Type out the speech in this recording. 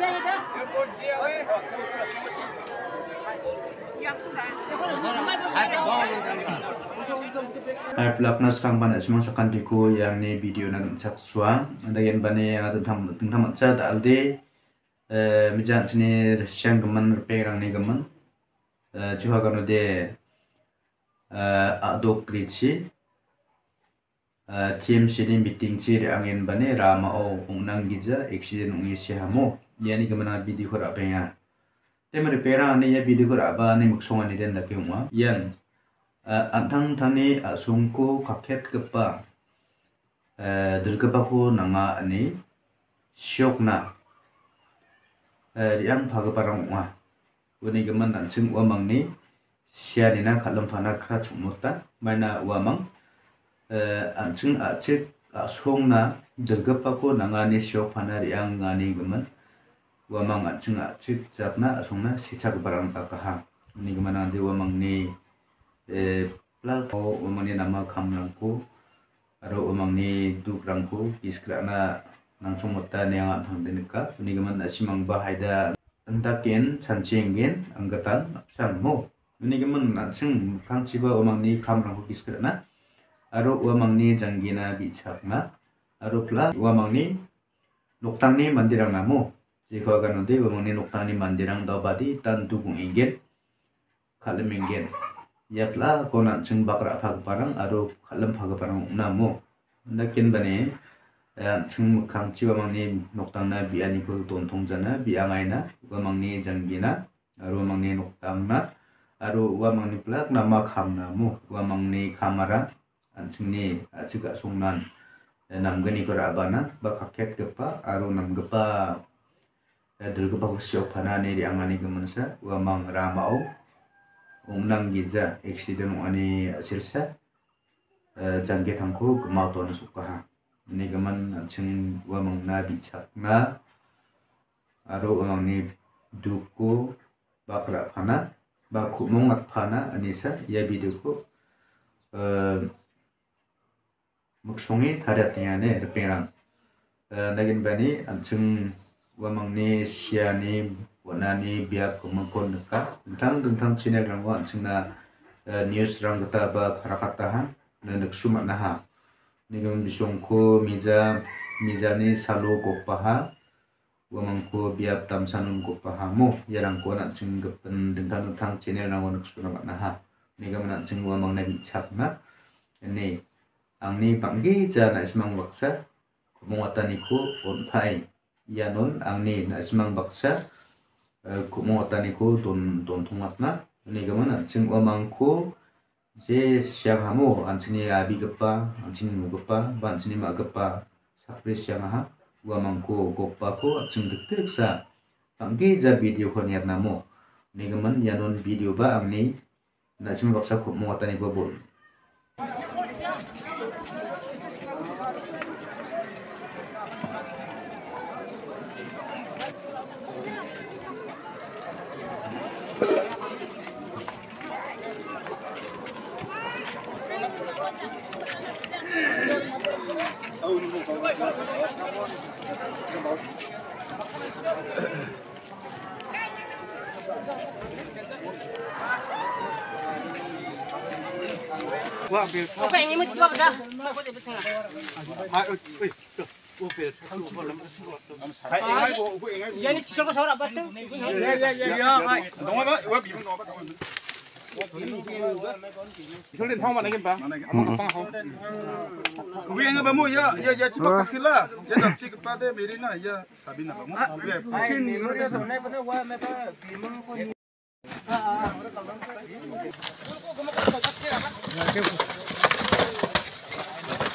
Hai pelakna sekarang banyak semua sekan diku yang ni video nan cak suang ada yang bani yang ada tentang tentang macam ada alde eh, macam sini siang geman repeng ni geman eh, cuma kalau dia eh, adok krici tim sini meeting ciri angin bani ramau ungnang giza eksiden ungi sihamo yani gamana bidi khura penga tem pera ane ya bidi khura ba ane muksong ane den dake huma yan eh, antang tani eh, sungko kaket kepa eh, dirgepa ko nanga ane siok na yang pagaparang unga uni gaman nansing uamang ni sianina kalam pana kra chumota mana uamang anjing ah, acik asong na dirgepa ko nanga ane siok pana riang ngani gaman wamang an sing a chik japna songna sichak barang ta kaha ni gaman andi wamang ni plal ko umangni nama kamrangku aro umangni dukrangku iskrana nangsung mutta neang thang denika uni gaman asimang bahayda antakin chanchingin anggatan apsan mo. Uni gaman nangsung kangchiba umangni kamrangku iskrana aro umangni janggina bichakna aro pla umangni noktangni mandirang namo jika ganode umangni noktangni mandirang dabadi tan dukung ingin kalem ingin. Yapla kona chung bakra phag parang aro khalam phag parang namo nakin bane chung khang chiwa mangni noktang na bi ani ko ton thong jana bi angai na wa janggina aro mangni noktang na aro wa mangni plak nama kham namo wa mangni khamara anchungni achuga songnan namgani ko rabana ba khaket gepa aro namgepa dirgepa ko siok phana ni ri angani gemansa wa mang ramao ungnang giza accident ani sirsa jangge thangko gmau to na sukaha. Ni gaman ching wa mangna bi chakna aro amangni duko bakra phana ba khumong mat phana anisa ya video ko muksongi thada tiane reperang nagin bani anchung wa mangni siani wanani biak ka tentang tentang channel rang wan chingna news rang kata ba pharakata na naksuma na ha nigam ko salo ko biap tam sanun ko pa ha mo yarang ko na ching gapan tentang tentang channel rang wan naksuma na ha nigam na ching wamang na bichak na. Ni angni panggi ja na ismang baksa kumungatan ko on yanol angni nasimang baksa eh, kumongotaniko don ini nigaman anjing omangko je siang hamu anjingni abigepa anjingni mugepa ba anjingni magepa sapri siang ha uamangko gopako anjing dekdeksa tangki ja video ko niat namo. Nigaman yanon video ba angni nasimang baksa kumongotaniko bol Opa, ini mau coba dah. Aku dapat sengat. Ah, oi, tuh. 얘네 지철거 저라 봤죠? 예예예. 야, 야, 야. 넘어가. 왜 비면 넘어가. Sulit hong mana kan, Pak? Amang sang hong. Kuwi yang ya, ya ya cipak kila. Ya tak cepat ya merina ya sabina bamu. Kuwi chin ni lo ya sone. Ah.